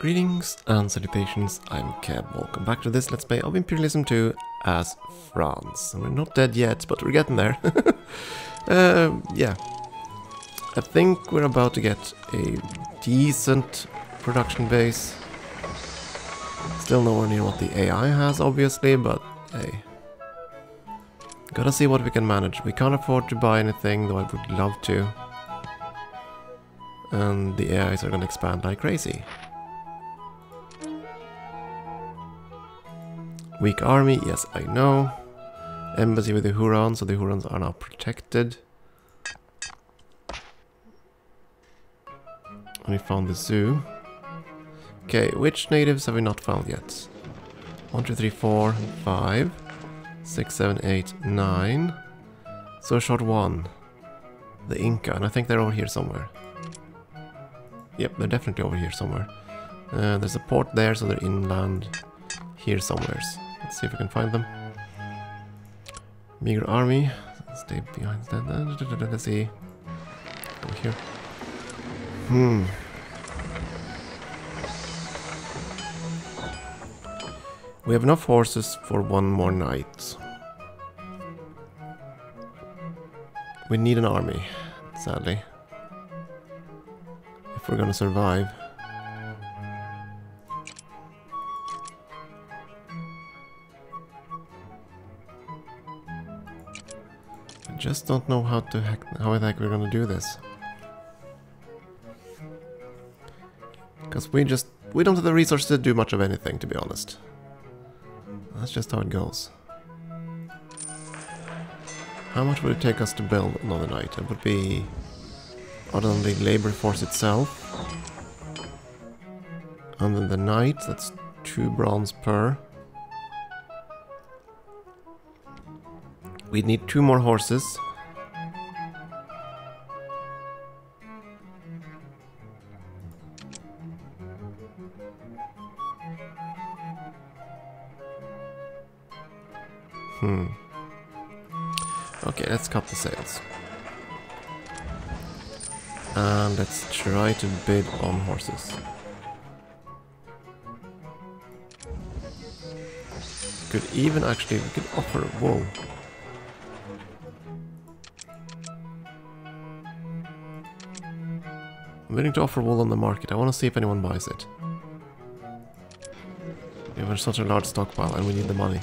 Greetings and salutations, I'm Keb. Welcome back to this Let's Play of Imperialism 2 as France. And we're not dead yet, but we're getting there. uh, yeah. I think we're about to get a decent production base. Still nowhere near what the AI has, obviously, but hey. Gotta see what we can manage. We can't afford to buy anything, though I would love to. And the AIs are gonna expand like crazy. Weak army, yes, I know. Embassy with the Hurons, so the Hurons are now protected. We found the Sioux. Okay, which natives have we not found yet? 1, 2, 3, 4, 5, 6, 7, 8, 9. So short one. The Inca, and I think they're over here somewhere. Yep, they're definitely over here somewhere. Uh, there's a port there, so they're inland here somewheres. Let's see if we can find them. Meager army. Stay behind that. Let's see. Over here. Hmm. We have enough horses for one more knight. We need an army, sadly. If we're gonna survive. Just don't know how to heck, how the heck we're gonna do this. Because we just, we don't have the resources to do much of anything, to be honest. That's just how it goes. How much would it take us to build another knight? It would be, other than the labor force itself, and then the knight, that's two bronze per. We need two more horses. Hmm. Okay, let's cut the sales. And let's try to bid on horses. Could even actually, we could offer wool. I'm willing to offer wool on the market. I want to see if anyone buys it. We have such a large stockpile and we need the money.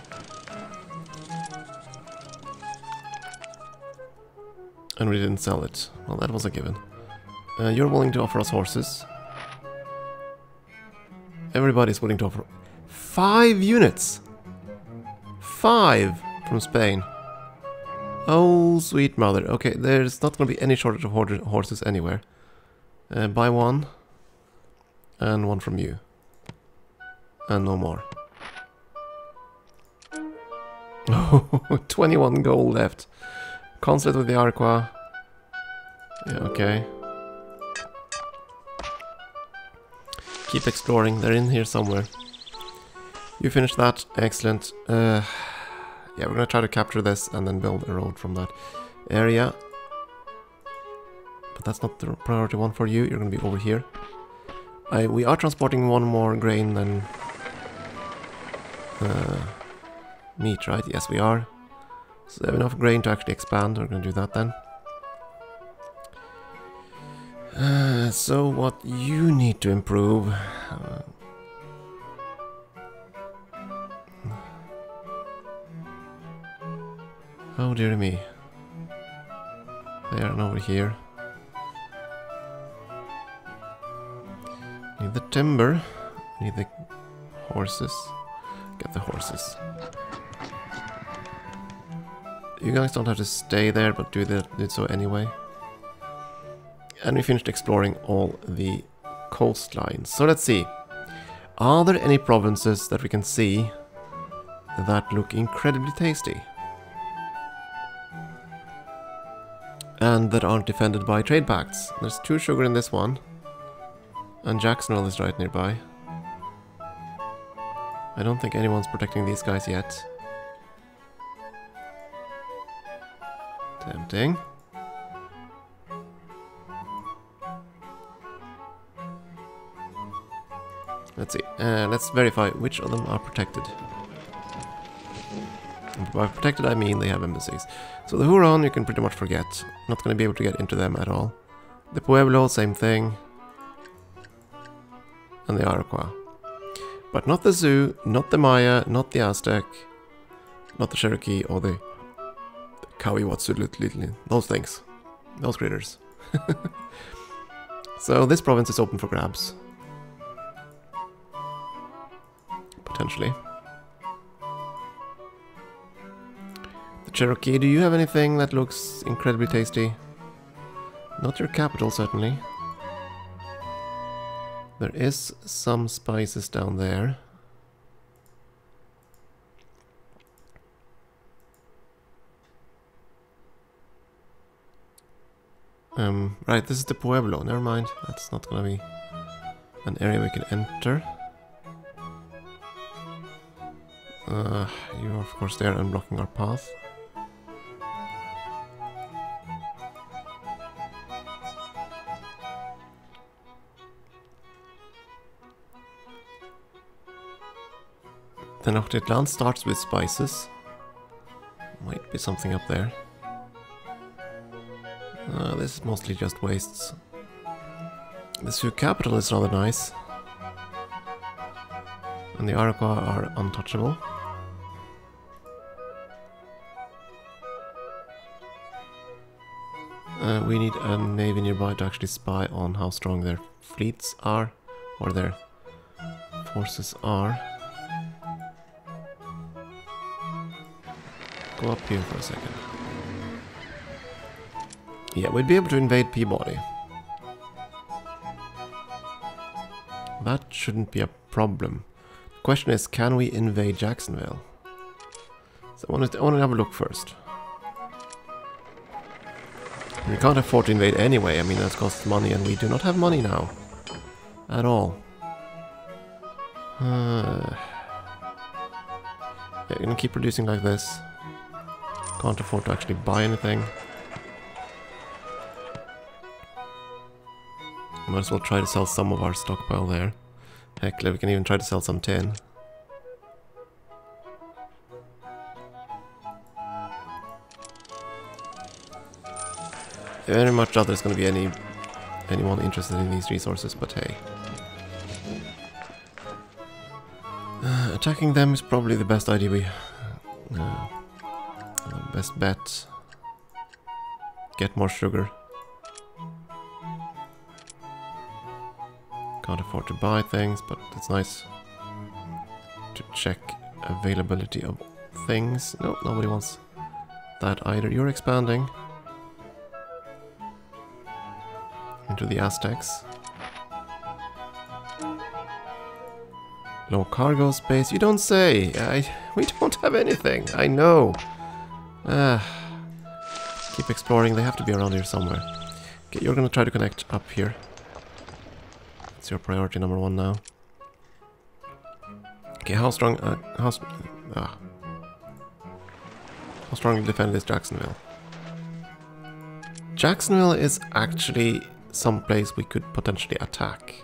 And we didn't sell it. Well, that was a given. Uh, you're willing to offer us horses. Everybody's willing to offer... Five units! Five from Spain. Oh, sweet mother. Okay, there's not going to be any shortage of horses anywhere. Uh, buy one. And one from you. And no more. Oh, 21 gold left. Concert with the Arawak. Yeah, okay. Keep exploring, they're in here somewhere. You finished that, excellent. Uh, yeah, we're gonna try to capture this and then build a road from that area. That's not the priority one for you, you're gonna be over here. I, we are transporting one more grain than uh, meat, right? Yes, we are. So we have enough grain to actually expand. We're going to do that then. Uh, so what you need to improve... Uh, oh dear me. They are over here. The timber. Need the horses. Get the horses. You guys don't have to stay there, but do, do so anyway. And we finished exploring all the coastlines. So let's see. Are there any provinces that we can see that look incredibly tasty? And that aren't defended by trade pacts. There's two sugar in this one. And Jacksonville is right nearby. I don't think anyone's protecting these guys yet. Tempting. Let's see. Uh, let's verify which of them are protected. And by protected, I mean they have embassies. So the Huron, you can pretty much forget. Not going to be able to get into them at all. The Pueblo, same thing. And the Araqua. But not the Sioux, not the Maya, not the Aztec, not the Cherokee, or the, the Kawiwatsu, those things. Those critters. so this province is open for grabs. Potentially. The Cherokee, do you have anything that looks incredibly tasty? Not your capital, certainly. There is some spices down there. Um, right, this is the Pueblo. Never mind. That's not gonna be an area we can enter. Uh, you are of course there and blocking our path. Tenochtitlan starts with spices. Might be something up there. Uh, this is mostly just wastes. The Sioux capital is rather nice. And the Arawak are untouchable. Uh, we need a navy nearby to actually spy on how strong their fleets are, or their forces are. Go up here for a second. Yeah, we'd be able to invade Peabody. That shouldn't be a problem. The question is, can we invade Jacksonville? So I want to, have a look first. We can't afford to invade anyway, I mean that costs money and we do not have money now. At all. Uh, yeah, gonna keep producing like this. Can't afford to actually buy anything. Might as well try to sell some of our stockpile there. Heck, we can even try to sell some tin. Very much doubt there's going to be any anyone interested in these resources, but hey. Uh, attacking them is probably the best idea we... Uh, best bet. Get more sugar. Can't afford to buy things, but it's nice to check availability of things. No, nobody wants that either. You're expanding into the Aztecs. Low cargo space, you don't say. I, we don't have anything, I know. Ah, keep exploring, they have to be around here somewhere. Okay, you're gonna try to connect up here. That's your priority number one now. Okay, how strong... Uh, how... Ah. How strongly defend is Jacksonville? Jacksonville is actually some place we could potentially attack.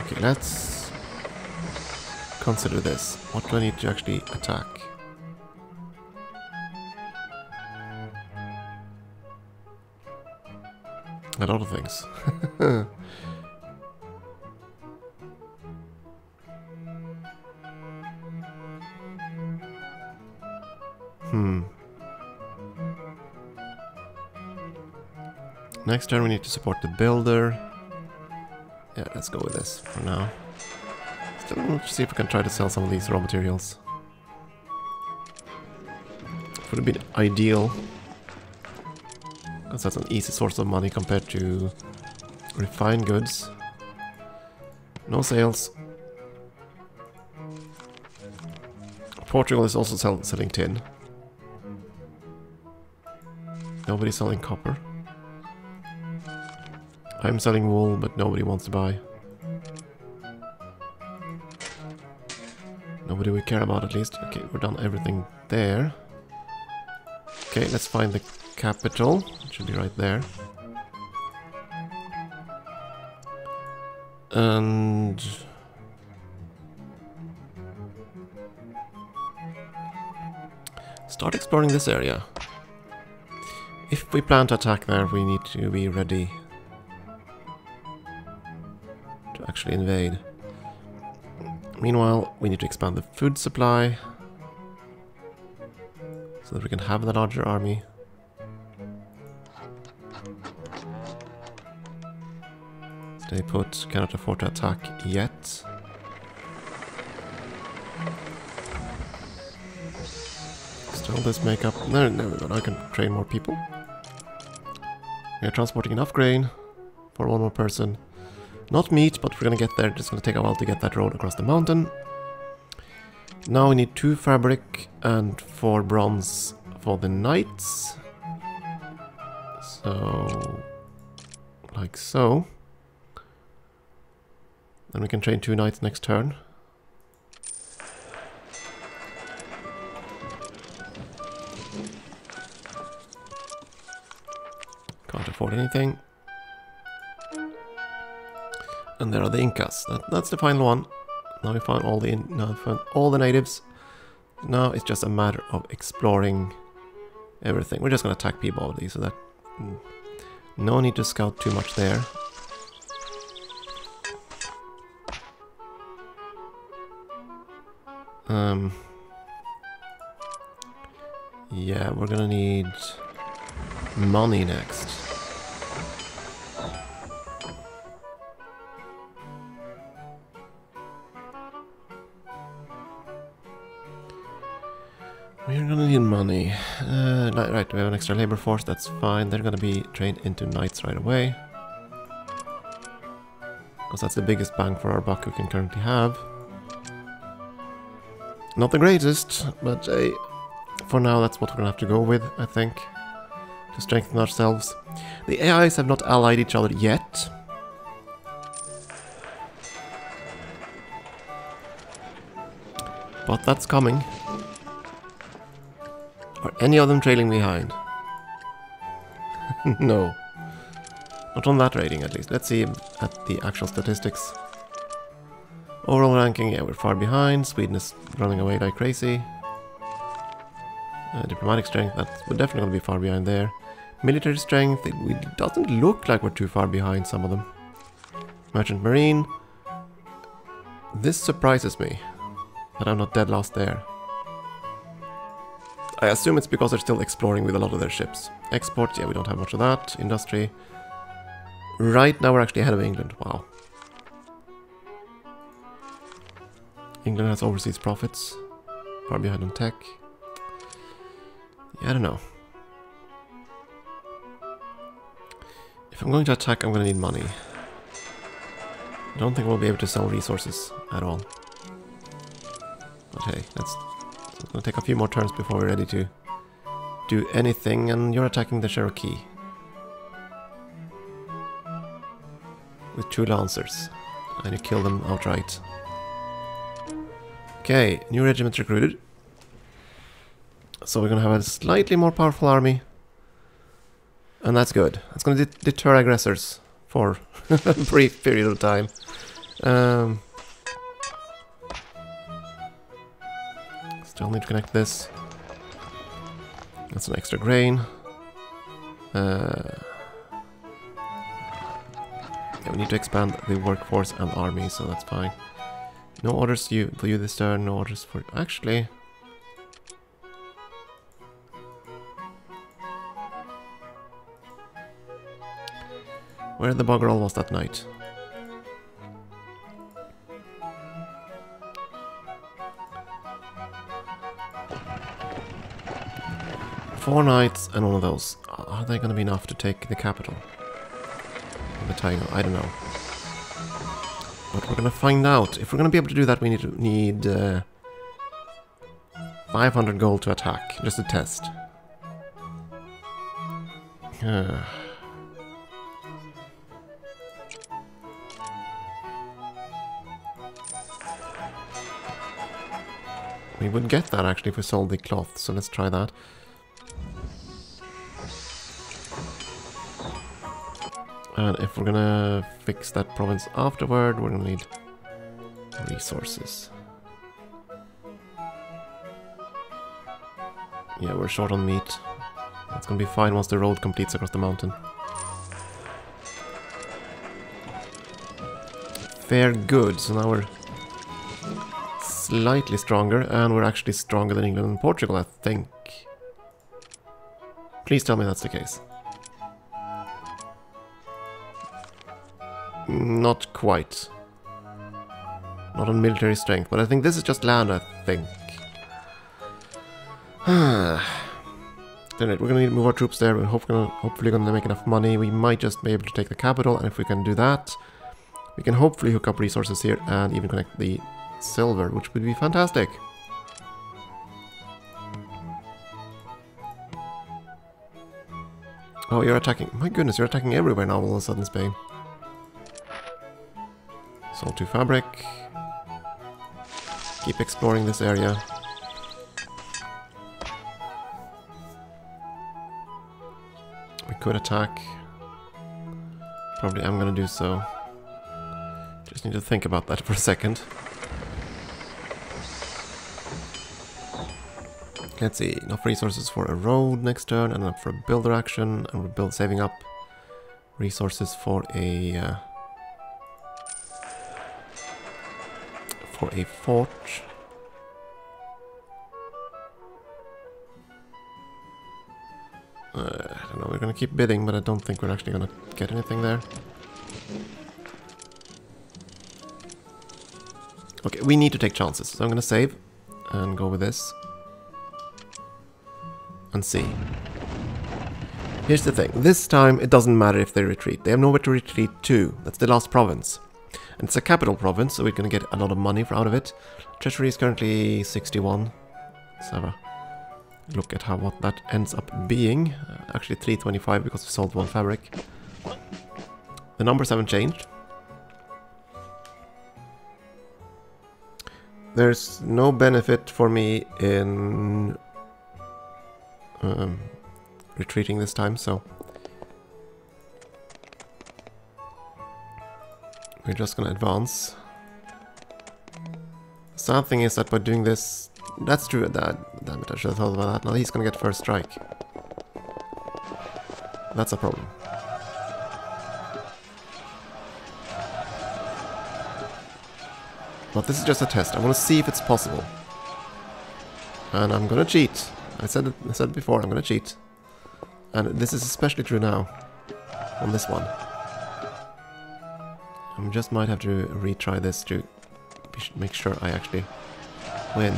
Okay, let's consider this. What do I need to actually attack? A lot of things. Hmm. Next turn we need to support the builder. Yeah, let's go with this for now. Still want to see if we can try to sell some of these raw materials. Would have been ideal. Because that's an easy source of money compared to refined goods. No sales. Portugal is also sell selling tin. Nobody's selling copper. I'm selling wool, but nobody wants to buy. Nobody we care about at least. Okay, we're done everything there. Okay, let's find the capital. It should be right there. And... Start exploring this area. If we plan to attack there, we need to be ready to actually invade. Meanwhile, we need to expand the food supply so that we can have the larger army. Stay put, cannot afford to attack yet. Still this makeup. No, no, I can train more people. We are transporting enough grain for one more person. Not meat, but we're gonna get there. It's gonna take a while to get that road across the mountain. Now we need two fabric and four bronze for the knights. So, like so. Then we can train two knights next turn. Can't afford anything. And there are the Incas. That, that's the final one. Now we found all the now found all the natives. Now it's just a matter of exploring everything. We're just gonna attack Peabody, so that mm, no need to scout too much there. Um. Yeah, we're gonna need money next. We're gonna need money. Uh, right, we have an extra labor force, that's fine. They're gonna be trained into knights right away. Because that's the biggest bang for our buck we can currently have. Not the greatest, but uh, for now that's what we're gonna have to go with, I think. To strengthen ourselves. The AIs have not allied each other yet. But that's coming. Are any of them trailing behind? no. Not on that rating at least. Let's see at the actual statistics. Overall ranking, yeah, we're far behind. Sweden is running away like crazy. Uh, diplomatic strength, that we're definitely going to be far behind there. Military strength, it, it doesn't look like we're too far behind some of them. Merchant Marine. This surprises me, that I'm not dead last there. I assume it's because they're still exploring with a lot of their ships. Export, yeah, we don't have much of that. Industry. Right now we're actually ahead of England. Wow. England has overseas profits. Far behind on tech. Yeah, I don't know. If I'm going to attack, I'm going to need money. I don't think we'll be able to sell resources at all. But hey, that's gonna take a few more turns before we're ready to do anything, and you're attacking the Cherokee. With two Lancers. And you kill them outright. Okay, new regiment recruited. So we're gonna have a slightly more powerful army. And that's good. That's gonna de deter aggressors for a brief period of time. Um, Still need to connect this. That's an extra grain. Uh, yeah, we need to expand the workforce and army, so that's fine. No orders you, for you this turn, no orders for... Actually... Where the bugger all was that knight? Four knights and one of those. Are they to be enough to take the capital? The tiger, I don't know. But we're to find out. If we're to be able to do that, we need to need uh, 500 gold to attack, just a test. We would get that actually if we sold the cloth, so let's try that. And if we're gonna fix that province afterward, we're gonna need resources. Yeah, we're short on meat. That's gonna be fine once the road completes across the mountain. Fair good, so now we're slightly stronger, and we're actually stronger than England and Portugal, I think. Please tell me that's the case. Not quite. Not on military strength, but I think this is just land, I think. Alright, we're gonna need to move our troops there. We're hopefully, hopefully gonna make enough money. We might just be able to take the capital, and if we can do that, we can hopefully hook up resources here and even connect the silver, which would be fantastic. Oh, you're attacking. My goodness, you're attacking everywhere now all of a sudden, Spain. Sold to fabric. Keep exploring this area. We could attack. Probably I'm gonna do so. Just need to think about that for a second. Let's see, enough resources for a road next turn, and enough for a builder action, and we're build saving up resources for a uh, for a fort. Uh, I don't know, we're gonna keep bidding, but I don't think we're actually gonna get anything there. Okay, we need to take chances, so I'm gonna save and go with this and see. Here's the thing, this time it doesn't matter if they retreat, they have nowhere to retreat to, that's the last province. And it's a capital province, so we're gonna get a lot of money out of it. Treasury is currently 61, let's have a look at how what that ends up being. Uh, actually 325 because we sold one fabric. The numbers haven't changed. There's no benefit for me in um, retreating this time, so we're just gonna advance. Sad thing is that by doing this, that's true. That damn it, I should have thought about that. Now he's gonna get first strike. That's a problem. But this is just a test. I want to see if it's possible. And I'm gonna cheat. I said it, I said it before, I'm gonna cheat. And this is especially true now. On this one. I just might have to retry this to make sure I actually win.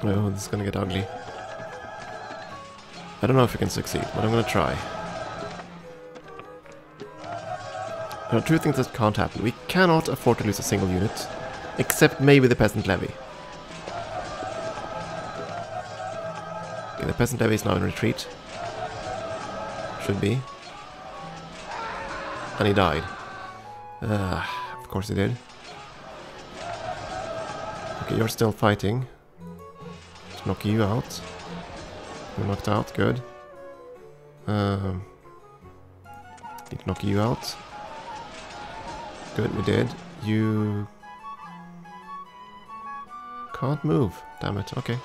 Oh, this is gonna get ugly. I don't know if we can succeed, but I'm gonna try. There are two things that can't happen. We cannot afford to lose a single unit, except maybe the peasant levy. Okay, the peasant levy is now in retreat. Should be. And he died. Uh, of course he did. Okay, you're still fighting. Let's knock you out. You're knocked out, good. Um, need to knock you out. Good, we did. You can't move. Damn it. Okay.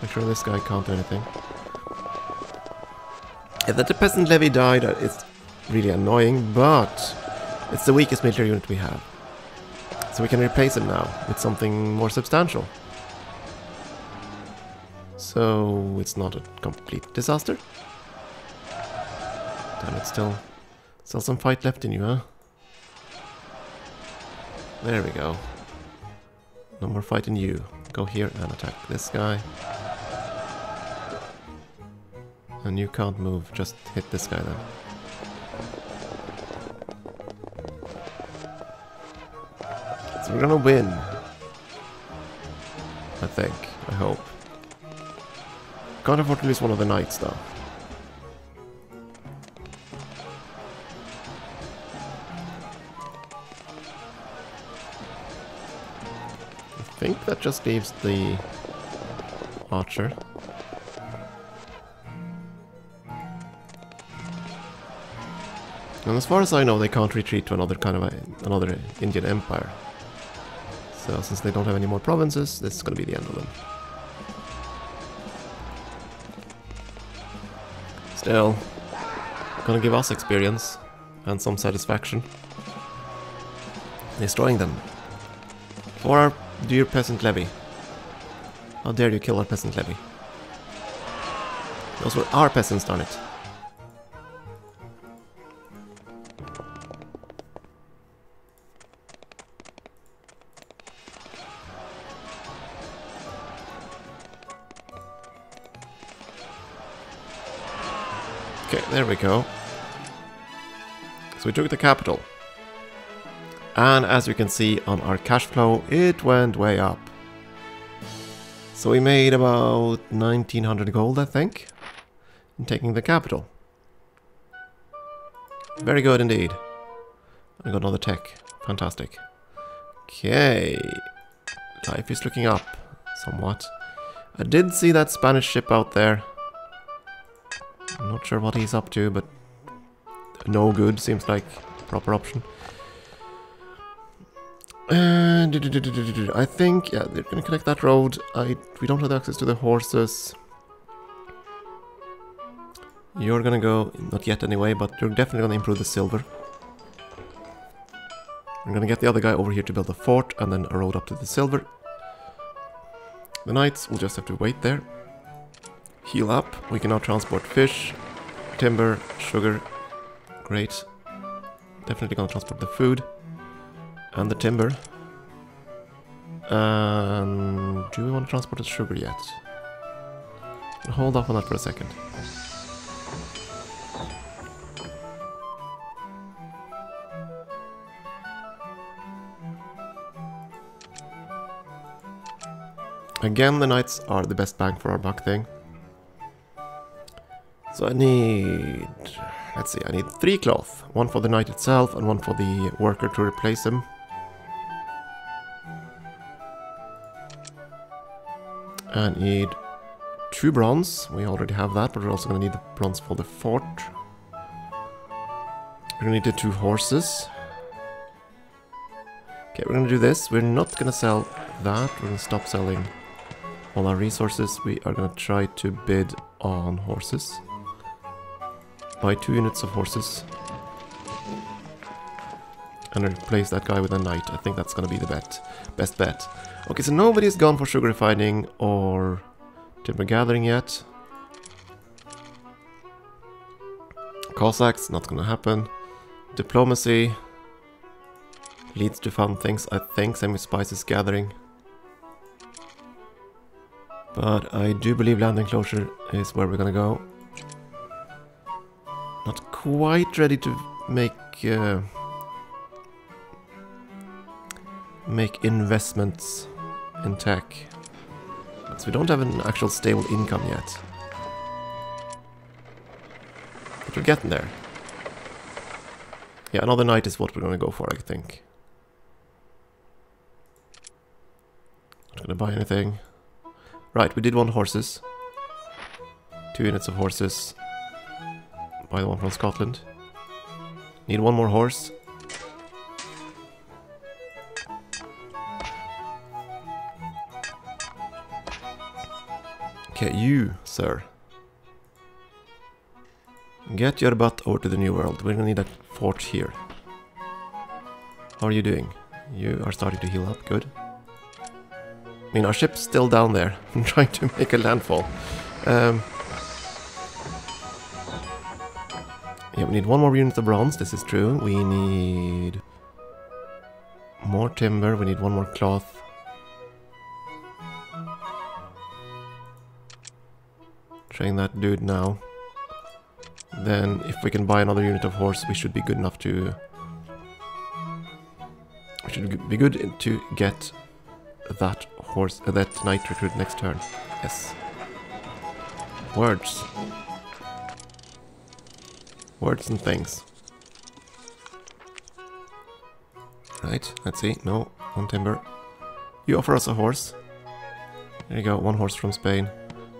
Make sure this guy can't do anything. Yeah, that the peasant levy died uh, is really annoying, but it's the weakest military unit we have. So we can replace him now with something more substantial. So it's not a complete disaster. Damn it, still, still some fight left in you, huh? There we go. No more fighting you. Go here and attack this guy. And you can't move, just hit this guy then. So we're gonna win. I think. I hope. Can't afford to lose one of the knights though. Think that just leaves the archer. And as far as I know, they can't retreat to another kind of a, another Indian empire. So since they don't have any more provinces, this is going to be the end of them. Still, gonna give us experience and some satisfaction. Destroying them. For our dear peasant levy. How dare you kill our peasant levy? Those were our peasants, darn it. Okay, there we go. So we took the capital. And as you can see on our cash flow, it went way up. So we made about 1900 gold, I think, in taking the capital. Very good indeed. I got another tech. Fantastic. Okay. Life is looking up somewhat. I did see that Spanish ship out there. I'm not sure what he's up to, but no good seems like proper option. Uh, and I think, yeah, they're gonna connect that road. I we don't have access to the horses. You're gonna go, not yet anyway, but you're definitely gonna improve the silver. I'm gonna get the other guy over here to build a fort and then a road up to the silver. The knights will just have to wait there. Heal up. We can now transport fish, timber, sugar. Great. Definitely gonna transport the food. And the timber. Um, do we want to transport the sugar yet? Hold off on that for a second. Again, the knights are the best bang for our buck thing. So I need... Let's see, I need three cloth. One for the knight itself and one for the worker to replace him. I need two bronze. We already have that, but we're also going to need the bronze for the fort. We're going to need the two horses. Okay, we're going to do this. We're not going to sell that. We're going to stop selling all our resources. We are going to try to bid on horses. Buy two units of horses. And replace that guy with a knight. I think that's going to be the bet. Best bet. Okay, so nobody's gone for sugar refining or timber gathering yet. Cossacks, not gonna happen. Diplomacy leads to fun things, I think. Same with spices gathering. But I do believe land enclosure is where we're gonna go. Not quite ready to make uh, make investments in tech. So we don't have an actual stable income yet. But we're getting there. Yeah, another knight is what we're gonna go for, I think. Not gonna buy anything. Right, we did want horses. Two units of horses. Buy the one from Scotland. Need one more horse. Okay, you, sir. Get your butt over to the new world. We're gonna need a fort here. How are you doing? You are starting to heal up, good. I mean, our ship's still down there. I'm trying to make a landfall. Um, yeah, we need one more unit of bronze, this is true. We need more timber, we need one more cloth. Train that dude now. Then, if we can buy another unit of horse, we should be good enough to... We should be good to get that horse, uh, that knight recruit next turn. Yes. Words. Words and things. Right, let's see. No, one timber. you offer us a horse. There you go, one horse from Spain.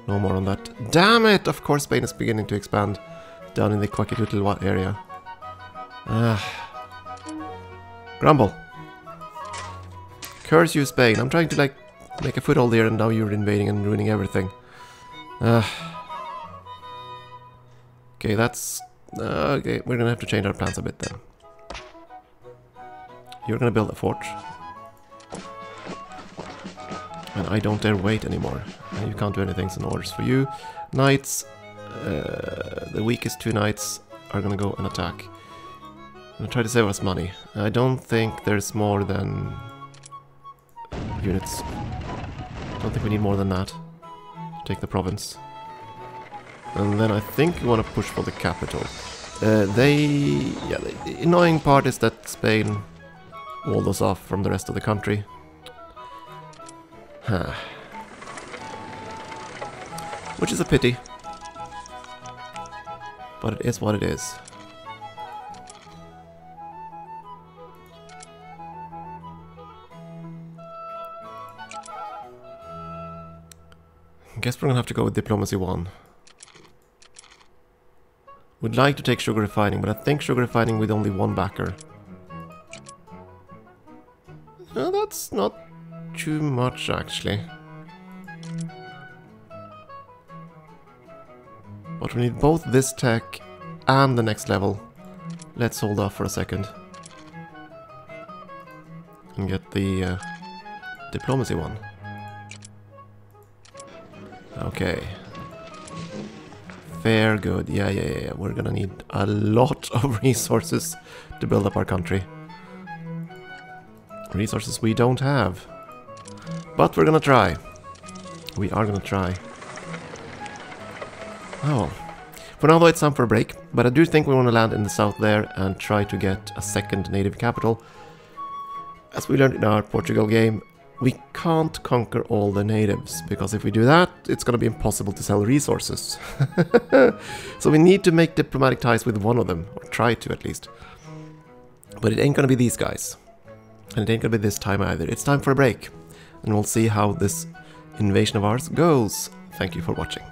No more on that. Damn it! Of course Spain is beginning to expand down in the quacky little area. Ah. Grumble. Curse you, Spain. I'm trying to, like, make a foothold here and now you're invading and ruining everything. Ah. Okay, that's... Uh, okay, we're gonna have to change our plans a bit then. You're gonna build a fort. And I don't dare wait anymore. And you can't do anything, so no orders for you. Knights, uh, the weakest two knights are gonna go and attack. I'm gonna try to save us money. I don't think there's more than units. I Don't think we need more than that to take the province. And then I think we want to push for the capital. Uh, they... yeah, the annoying part is that Spain walled us off from the rest of the country. Huh. Which is a pity. But it is what it is. Guess we're gonna have to go with Diplomacy 1. We'd like to take sugar refining, but I think sugar refining with only one backer. Uh, that's not too much, actually. But we need both this tech and the next level. Let's hold off for a second. And get the uh, diplomacy one. Okay. Fair good. Yeah, yeah, yeah. We're gonna need a lot of resources to build up our country. Resources we don't have. But we're gonna try. We are gonna try. Oh. For now though it's time for a break, but I do think we want to land in the south there and try to get a second native capital. As we learned in our Portugal game, we can't conquer all the natives, because if we do that, it's gonna be impossible to sell resources. so we need to make diplomatic ties with one of them, or try to at least. But it ain't gonna be these guys. And it ain't gonna be this time either. It's time for a break, and we'll see how this invasion of ours goes. Thank you for watching.